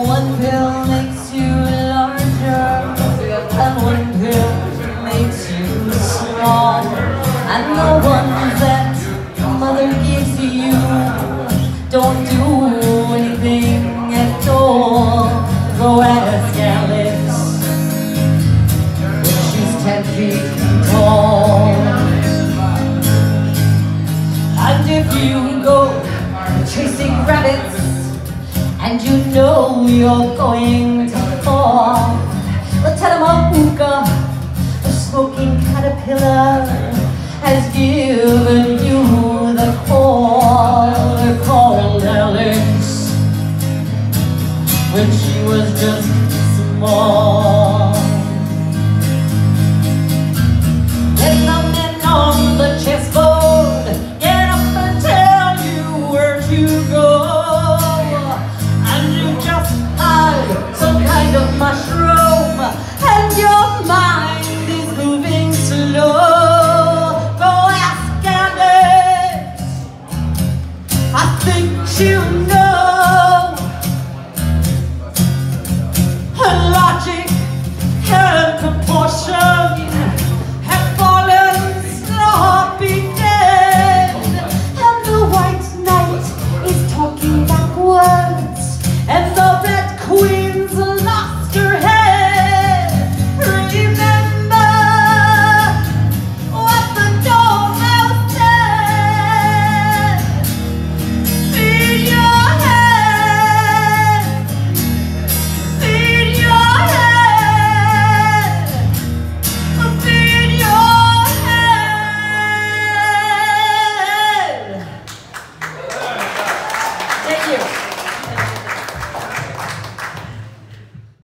One pill makes you larger, and one pill makes you small. And the ones that mother gives you don't do anything at all. She's ten feet tall. And if you go chasing rabbits and you know you're going to fall, well, tell them a hookah, a smoking caterpillar, has given you the call. Called Alex when she was just small. Think she'll know